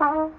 Bye.